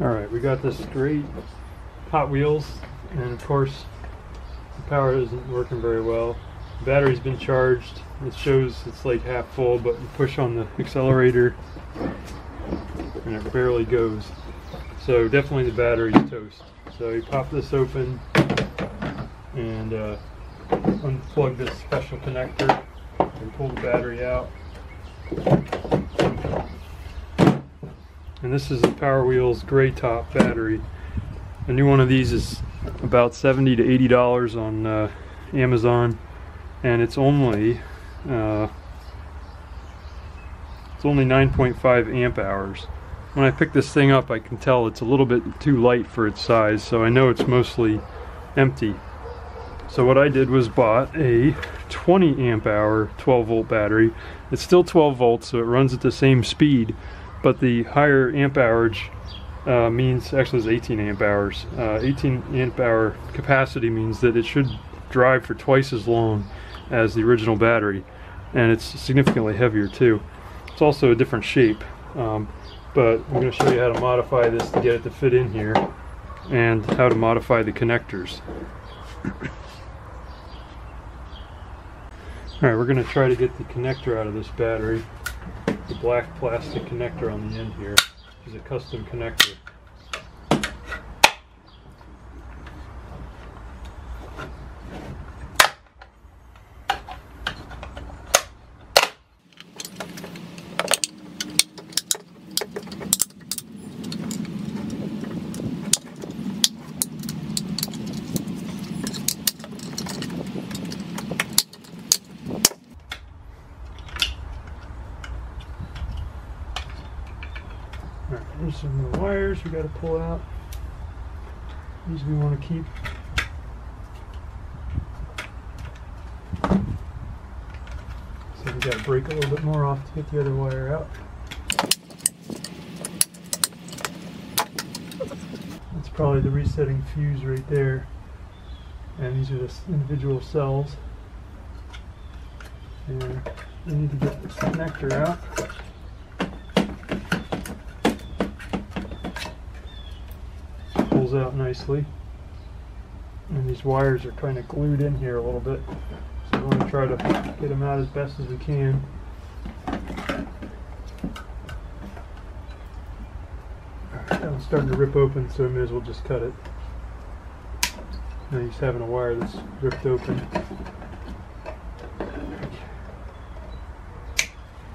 All right, we got this great Hot Wheels, and of course, the power isn't working very well. The battery's been charged. It shows it's like half full, but you push on the accelerator, and it barely goes. So definitely the battery's toast. So you pop this open and uh, unplug this special connector and pull the battery out. And this is the Power Wheels gray top battery. A new one of these is about 70 to 80 dollars on uh, Amazon, and it's only uh, it's only 9.5 amp hours. When I pick this thing up, I can tell it's a little bit too light for its size, so I know it's mostly empty. So what I did was bought a 20 amp hour 12 volt battery. It's still 12 volts, so it runs at the same speed, but the higher amp hourage uh, means actually it's 18 amp hours. Uh, 18 amp hour capacity means that it should drive for twice as long as the original battery, and it's significantly heavier too. It's also a different shape, um, but I'm going to show you how to modify this to get it to fit in here, and how to modify the connectors. Alright, we're going to try to get the connector out of this battery the black plastic connector on the end here is a custom connector. Alright, here's some the wires we got to pull out. These we want to keep. So we got to break a little bit more off to get the other wire out. That's probably the resetting fuse right there. And these are the individual cells. And we need to get this connector out. Pulls out nicely. And these wires are kind of glued in here a little bit. So we want to try to get them out as best as we can. That one's starting to rip open, so we may as well just cut it. Now he's having a wire that's ripped open.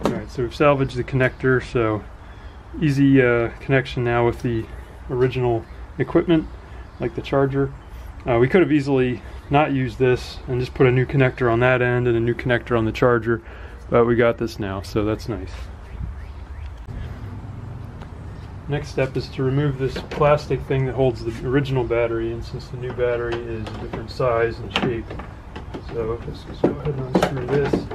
Alright, so we've salvaged the connector, so easy uh, connection now with the original equipment like the charger. Uh, we could have easily not used this and just put a new connector on that end and a new connector on the charger, but we got this now, so that's nice. Next step is to remove this plastic thing that holds the original battery, and since the new battery is a different size and shape, so let's just go ahead and unscrew this.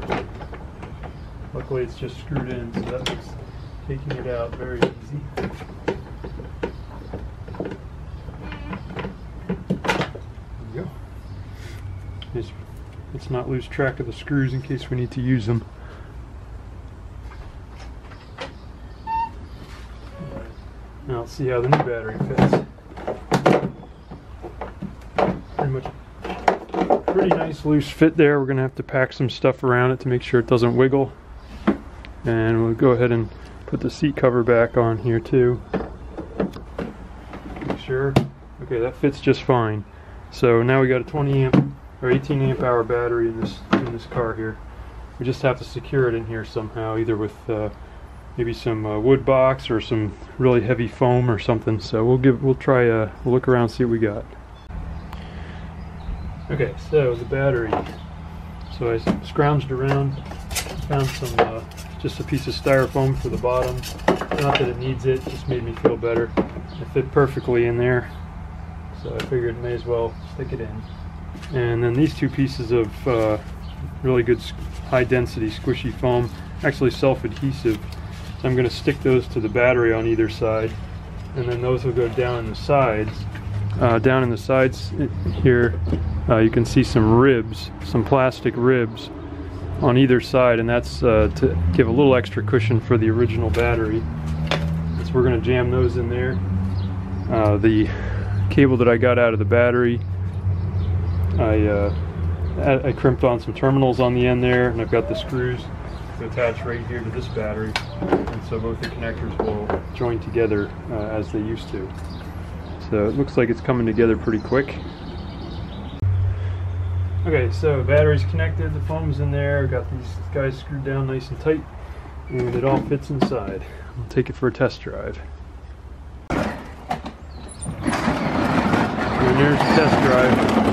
Luckily it's just screwed in, so that makes taking it out very easy. There we go. It's, not lose track of the screws in case we need to use them. Now let's see how the new battery fits. Pretty much pretty nice loose fit there. We're gonna have to pack some stuff around it to make sure it doesn't wiggle. And we'll go ahead and put the seat cover back on here too. Make sure. Okay, that fits just fine. So now we got a 20 amp or 18 amp hour battery in this in this car here. We just have to secure it in here somehow, either with uh, maybe some uh, wood box or some really heavy foam or something. So we'll give we'll try a we'll look around see what we got. Okay, so the battery. So I scrounged around, found some uh, just a piece of styrofoam for the bottom. Not that it needs it, just made me feel better. It fit perfectly in there, so I figured may as well stick it in. And then these two pieces of uh, really good high density squishy foam, actually self-adhesive. So I'm going to stick those to the battery on either side, and then those will go down in the sides. Uh, down in the sides here, uh, you can see some ribs, some plastic ribs on either side, and that's uh, to give a little extra cushion for the original battery. So we're going to jam those in there. Uh, the cable that I got out of the battery, I, uh, I, crimped on some terminals on the end there, and I've got the screws to attach right here to this battery, and so both the connectors will join together uh, as they used to. So it looks like it's coming together pretty quick. Okay, so battery's connected, the foam's in there, got these guys screwed down nice and tight, and it all fits inside. I'll take it for a test drive. And there's the test drive.